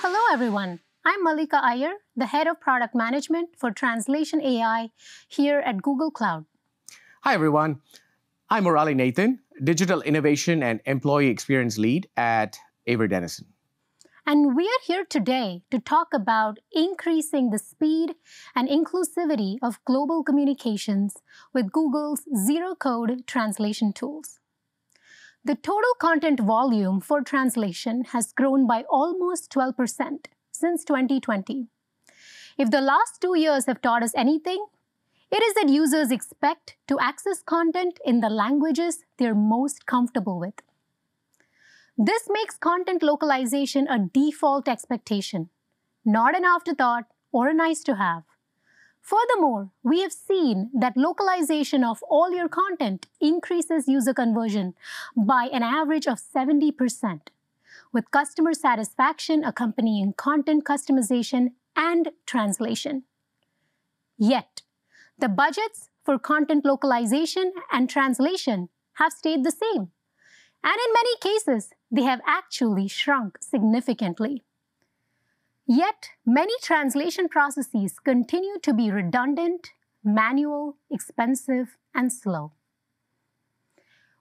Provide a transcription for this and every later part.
Hello, everyone. I'm Mallika Iyer, the head of product management for Translation AI here at Google Cloud. Hi, everyone. I'm Murali Nathan, digital innovation and employee experience lead at Avery Dennison. And we are here today to talk about increasing the speed and inclusivity of global communications with Google's zero code translation tools. The total content volume for translation has grown by almost 12% since 2020. If the last two years have taught us anything, it is that users expect to access content in the languages they're most comfortable with. This makes content localization a default expectation, not an afterthought or a nice to have. Furthermore, we have seen that localization of all your content increases user conversion by an average of 70%, with customer satisfaction accompanying content customization and translation. Yet, the budgets for content localization and translation have stayed the same, and in many cases, they have actually shrunk significantly. Yet, many translation processes continue to be redundant, manual, expensive, and slow.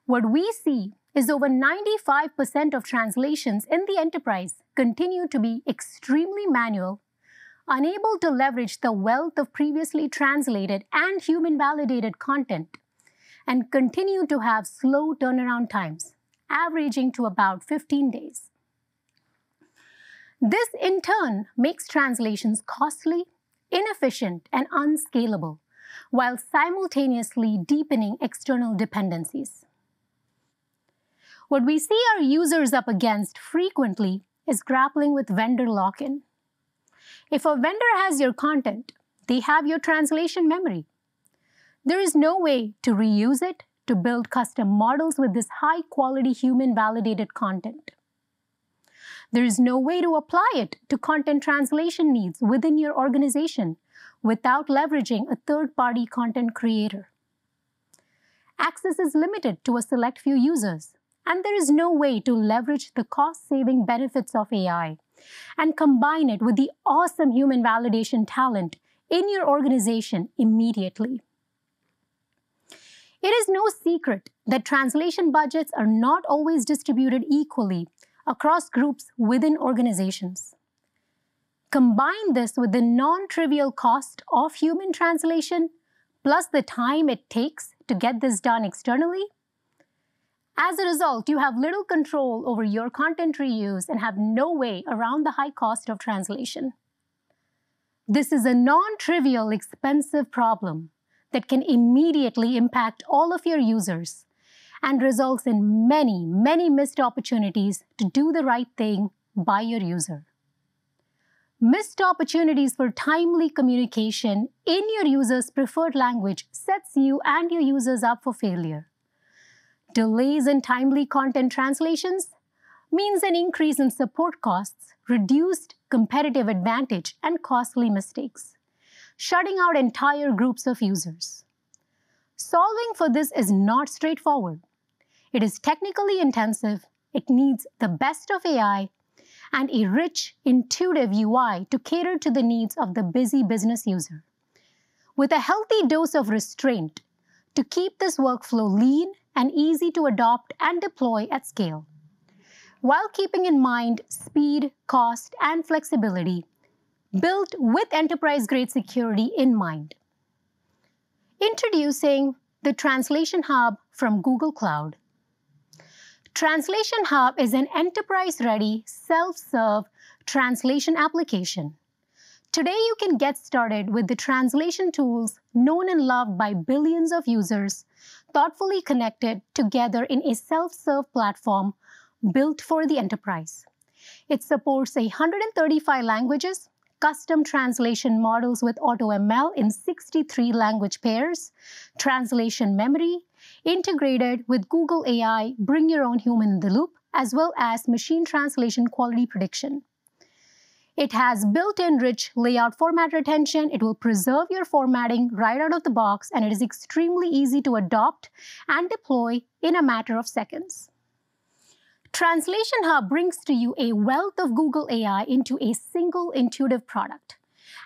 What we see is over 95% of translations in the enterprise continue to be extremely manual, unable to leverage the wealth of previously translated and human-validated content, and continue to have slow turnaround times, averaging to about 15 days. This, in turn, makes translations costly, inefficient, and unscalable, while simultaneously deepening external dependencies. What we see our users up against frequently is grappling with vendor lock-in. If a vendor has your content, they have your translation memory. There is no way to reuse it to build custom models with this high-quality, human-validated content. There is no way to apply it to content translation needs within your organization without leveraging a third-party content creator. Access is limited to a select few users, and there is no way to leverage the cost-saving benefits of AI and combine it with the awesome human validation talent in your organization immediately. It is no secret that translation budgets are not always distributed equally across groups within organizations. Combine this with the non-trivial cost of human translation, plus the time it takes to get this done externally. As a result, you have little control over your content reuse and have no way around the high cost of translation. This is a non-trivial, expensive problem that can immediately impact all of your users and results in many, many missed opportunities to do the right thing by your user. Missed opportunities for timely communication in your user's preferred language sets you and your users up for failure. Delays in timely content translations means an increase in support costs, reduced competitive advantage, and costly mistakes shutting out entire groups of users. Solving for this is not straightforward. It is technically intensive, it needs the best of AI, and a rich, intuitive UI to cater to the needs of the busy business user. With a healthy dose of restraint to keep this workflow lean and easy to adopt and deploy at scale, while keeping in mind speed, cost, and flexibility built with enterprise-grade security in mind. Introducing the Translation Hub from Google Cloud. Translation Hub is an enterprise-ready, self-serve translation application. Today, you can get started with the translation tools known and loved by billions of users, thoughtfully connected together in a self-serve platform built for the enterprise. It supports 135 languages, custom translation models with AutoML in 63 language pairs, translation memory, integrated with Google AI, bring your own human in the loop, as well as machine translation quality prediction. It has built-in rich layout format retention. It will preserve your formatting right out of the box, and it is extremely easy to adopt and deploy in a matter of seconds. Translation Hub brings to you a wealth of Google AI into a single intuitive product.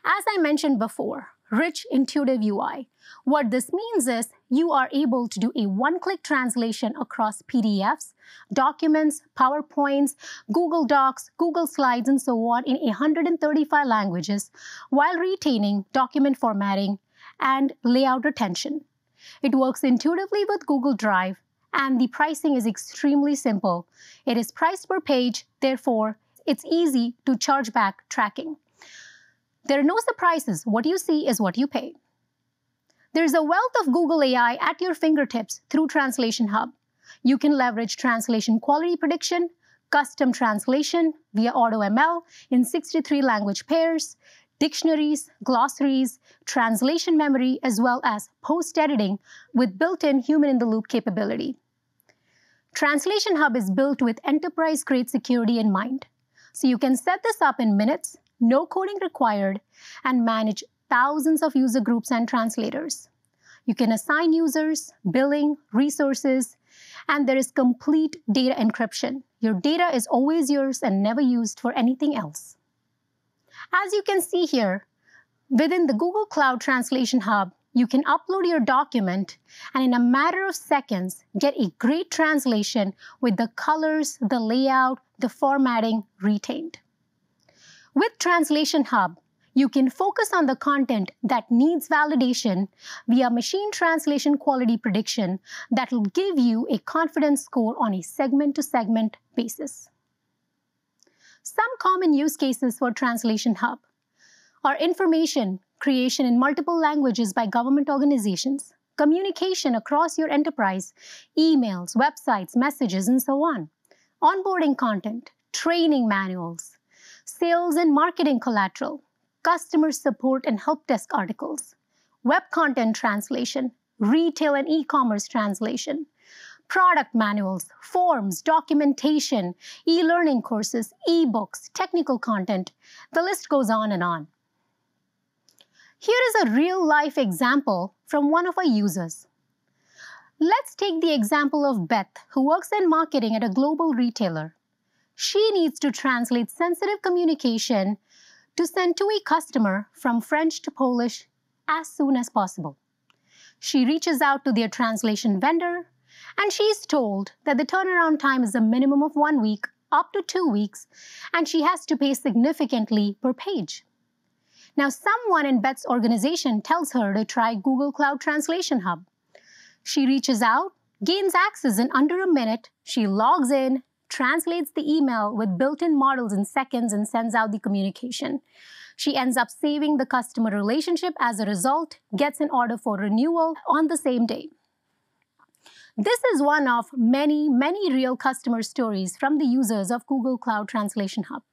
As I mentioned before, rich intuitive UI. What this means is you are able to do a one-click translation across PDFs, documents, PowerPoints, Google Docs, Google Slides, and so on in 135 languages while retaining document formatting and layout retention. It works intuitively with Google Drive and the pricing is extremely simple. It is priced per page, therefore, it's easy to charge back tracking. There are no surprises. What you see is what you pay. There's a wealth of Google AI at your fingertips through Translation Hub. You can leverage translation quality prediction, custom translation via AutoML in 63 language pairs, dictionaries, glossaries, translation memory, as well as post-editing with built-in human-in-the-loop capability. Translation Hub is built with enterprise-grade security in mind. So you can set this up in minutes, no coding required, and manage thousands of user groups and translators. You can assign users, billing, resources, and there is complete data encryption. Your data is always yours and never used for anything else. As you can see here, within the Google Cloud Translation Hub, you can upload your document and in a matter of seconds get a great translation with the colors, the layout, the formatting retained. With Translation Hub, you can focus on the content that needs validation via machine translation quality prediction that will give you a confidence score on a segment to segment basis. Some common use cases for Translation Hub are information creation in multiple languages by government organizations, communication across your enterprise, emails, websites, messages, and so on, onboarding content, training manuals, sales and marketing collateral, customer support and help desk articles, web content translation, retail and e-commerce translation, product manuals, forms, documentation, e-learning courses, e-books, technical content. The list goes on and on. Here is a real-life example from one of our users. Let's take the example of Beth, who works in marketing at a global retailer. She needs to translate sensitive communication to send to a customer from French to Polish as soon as possible. She reaches out to their translation vendor and she's told that the turnaround time is a minimum of one week up to two weeks and she has to pay significantly per page. Now, someone in Beth's organization tells her to try Google Cloud Translation Hub. She reaches out, gains access in under a minute, she logs in, translates the email with built-in models in seconds and sends out the communication. She ends up saving the customer relationship as a result, gets an order for renewal on the same day. This is one of many, many real customer stories from the users of Google Cloud Translation Hub.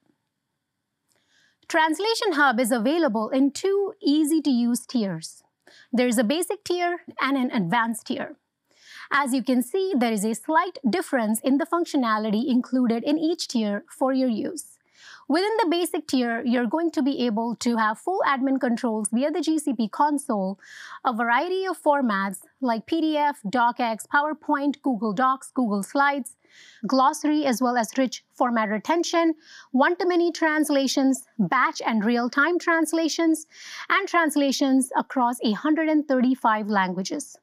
Translation Hub is available in two easy-to-use tiers. There's a basic tier and an advanced tier. As you can see, there is a slight difference in the functionality included in each tier for your use. Within the basic tier, you're going to be able to have full admin controls via the GCP console, a variety of formats like PDF, DocX, PowerPoint, Google Docs, Google Slides, glossary, as well as rich format retention, one-to-many translations, batch and real-time translations, and translations across 135 languages.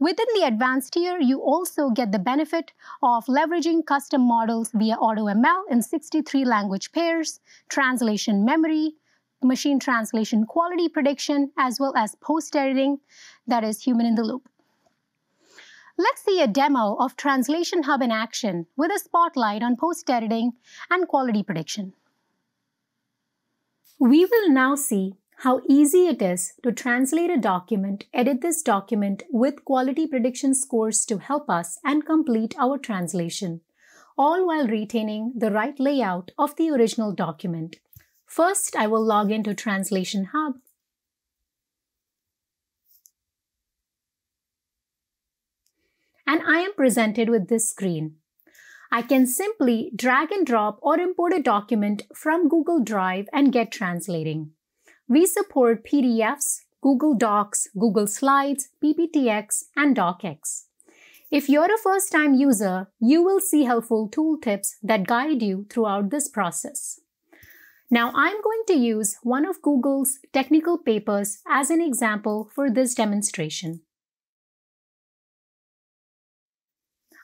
Within the advanced tier, you also get the benefit of leveraging custom models via AutoML in 63 language pairs, translation memory, machine translation quality prediction, as well as post-editing, that is human in the loop. Let's see a demo of Translation Hub in action with a spotlight on post-editing and quality prediction. We will now see how easy it is to translate a document, edit this document with quality prediction scores to help us and complete our translation, all while retaining the right layout of the original document. First, I will log into Translation Hub. And I am presented with this screen. I can simply drag and drop or import a document from Google Drive and get translating. We support PDFs, Google Docs, Google Slides, PPTX, and DocX. If you're a first time user, you will see helpful tooltips that guide you throughout this process. Now I'm going to use one of Google's technical papers as an example for this demonstration.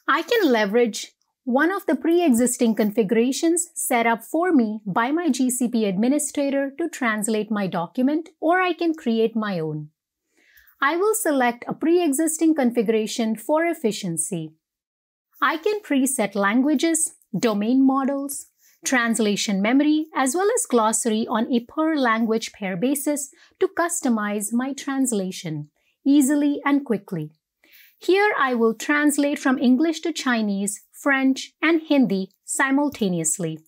I can leverage one of the pre-existing configurations set up for me by my GCP administrator to translate my document, or I can create my own. I will select a pre-existing configuration for efficiency. I can preset languages, domain models, translation memory, as well as glossary on a per language pair basis to customize my translation easily and quickly. Here I will translate from English to Chinese French, and Hindi simultaneously.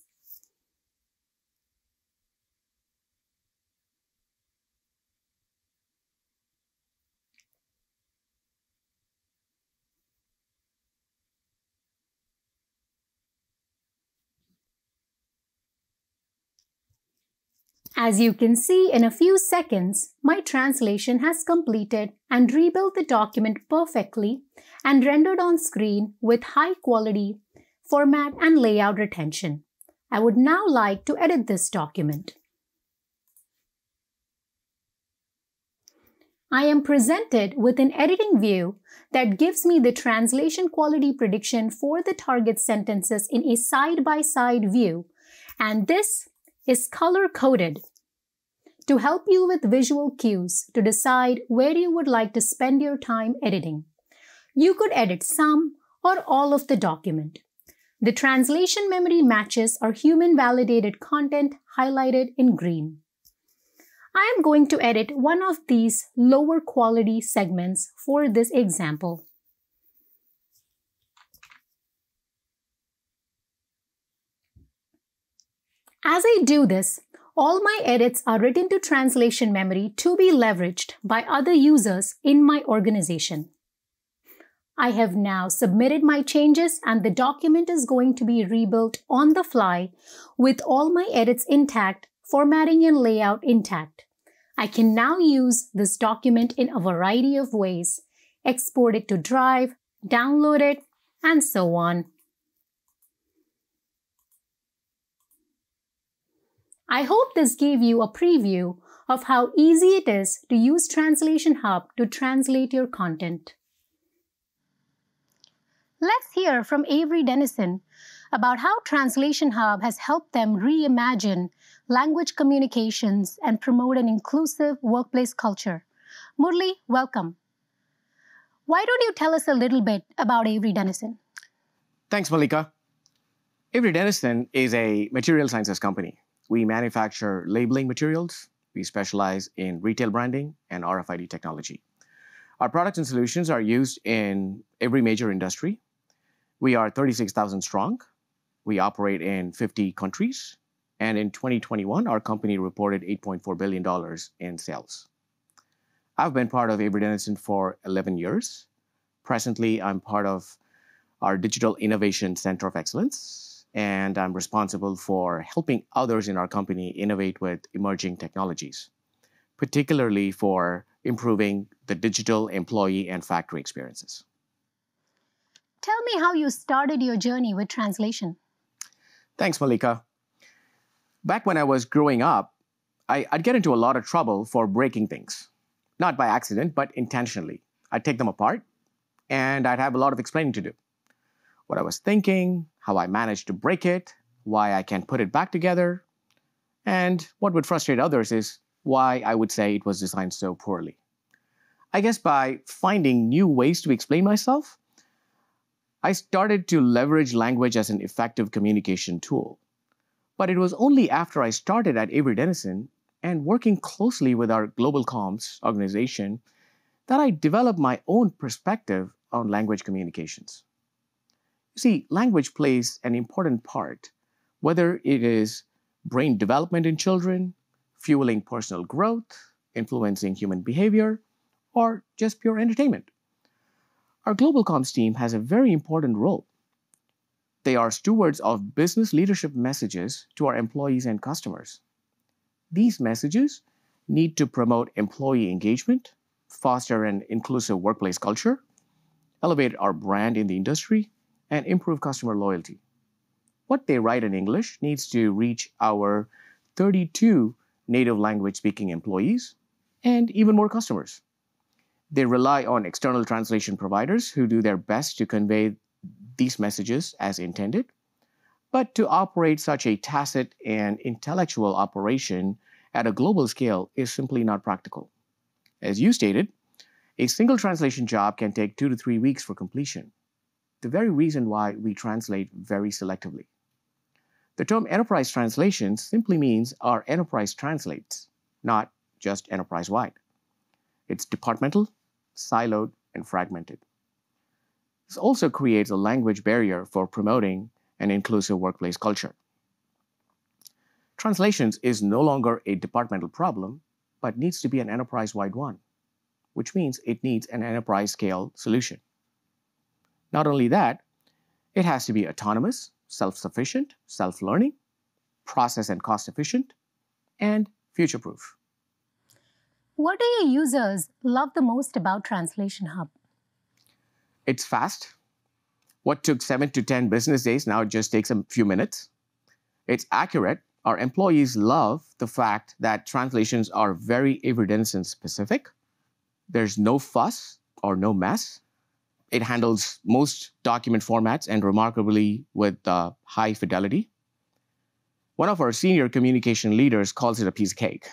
As you can see in a few seconds, my translation has completed and rebuilt the document perfectly and rendered on screen with high quality format and layout retention. I would now like to edit this document. I am presented with an editing view that gives me the translation quality prediction for the target sentences in a side-by-side -side view, and this is color-coded to help you with visual cues to decide where you would like to spend your time editing. You could edit some or all of the document. The translation memory matches our human validated content highlighted in green. I am going to edit one of these lower quality segments for this example. As I do this, all my edits are written to translation memory to be leveraged by other users in my organization. I have now submitted my changes and the document is going to be rebuilt on the fly with all my edits intact, formatting and layout intact. I can now use this document in a variety of ways, export it to Drive, download it, and so on. I hope this gave you a preview of how easy it is to use Translation Hub to translate your content. Let's hear from Avery Dennison about how Translation Hub has helped them reimagine language communications and promote an inclusive workplace culture. Murli, welcome. Why don't you tell us a little bit about Avery Dennison? Thanks, Mallika. Avery Dennison is a material sciences company we manufacture labeling materials. We specialize in retail branding and RFID technology. Our products and solutions are used in every major industry. We are 36,000 strong. We operate in 50 countries. And in 2021, our company reported $8.4 billion in sales. I've been part of Avery Dennison for 11 years. Presently, I'm part of our Digital Innovation Center of Excellence, and I'm responsible for helping others in our company innovate with emerging technologies, particularly for improving the digital employee and factory experiences. Tell me how you started your journey with translation. Thanks, Mallika. Back when I was growing up, I, would get into a lot of trouble for breaking things. Not by accident, but intentionally. I'd take them apart, and I'd have a lot of explaining to do what I was thinking, how I managed to break it, why I can't put it back together, and what would frustrate others is why I would say it was designed so poorly. I guess by finding new ways to explain myself, I started to leverage language as an effective communication tool. But it was only after I started at Avery Dennison and working closely with our global comms organization that I developed my own perspective on language communications. See, language plays an important part, whether it is brain development in children, fueling personal growth, influencing human behavior, or just pure entertainment. Our global comms team has a very important role. they are stewards of business leadership messages to our employees and customers. These messages need to promote employee engagement, foster an inclusive workplace culture, elevate our brand in the industry, and improve customer loyalty. What they write in English needs to reach our 32 native language speaking employees and even more customers. They rely on external translation providers who do their best to convey these messages as intended. But to operate such a tacit and intellectual operation at a global scale is simply not practical. As you stated, a single translation job can take two to three weeks for completion, the very reason why we translate very selectively. The term enterprise translation simply means our enterprise translates, not just enterprise wide. It's departmental, siloed, and fragmented. This also creates a language barrier for promoting an inclusive workplace culture. Translations is no longer a departmental problem, but needs to be an enterprise-wide one, which means it needs an enterprise-scale solution. Not only that, it has to be autonomous, self-sufficient, self-learning, process and cost-efficient, and future-proof. What do your users love the most about Translation Hub? It's fast. What took seven to 10 business days now just takes a few minutes. It's accurate. Our employees love the fact that translations are Avery Dennison specific. There's no fuss or no mess. It handles most document formats and remarkably with uh, high fidelity. One of our senior communication leaders calls it a piece of cake.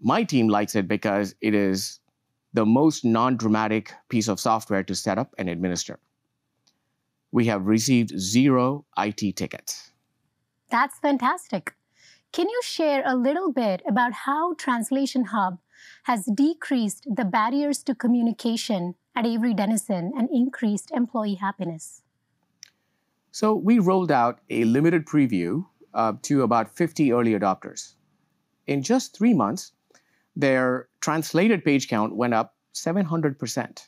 My team likes it because it is the most non-dramatic piece of software to set up and administer. We have received zero IT tickets. That's fantastic. Can you share a little bit about how Translation Hub has decreased the barriers to communication at Avery Dennison and increased employee happiness? So we rolled out a limited preview uh, to about 50 early adopters. In just three months, their translated page count went up 700%.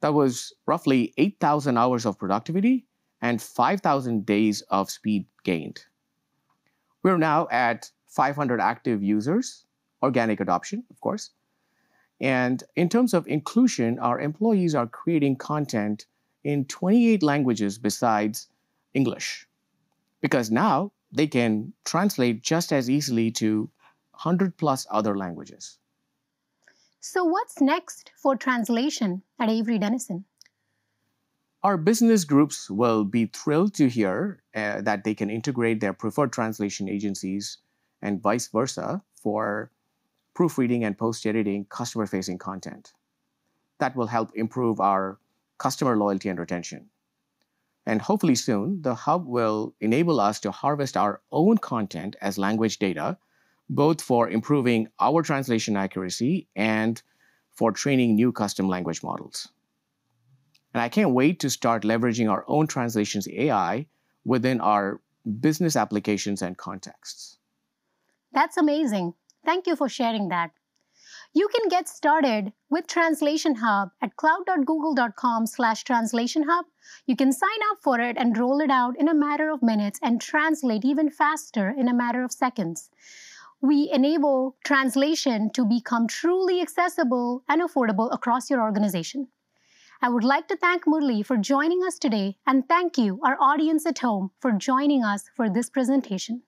That was roughly 8,000 hours of productivity and 5,000 days of speed gained. We're now at 500 active users, organic adoption, of course. And in terms of inclusion, our employees are creating content in 28 languages besides English. Because now they can translate just as easily to 100 plus other languages. So what's next for translation at Avery Dennison? Our business groups will be thrilled to hear uh, that they can integrate their preferred translation agencies and vice versa for proofreading and post-editing customer-facing content. That will help improve our customer loyalty and retention. And hopefully soon, the hub will enable us to harvest our own content as language data both for improving our translation accuracy and for training new custom language models. And I can't wait to start leveraging our own translations AI within our business applications and contexts. That's amazing. Thank you for sharing that. You can get started with Translation Hub at cloud.google.com slash translation hub. You can sign up for it and roll it out in a matter of minutes and translate even faster in a matter of seconds we enable translation to become truly accessible and affordable across your organization. I would like to thank Murli for joining us today and thank you, our audience at home, for joining us for this presentation.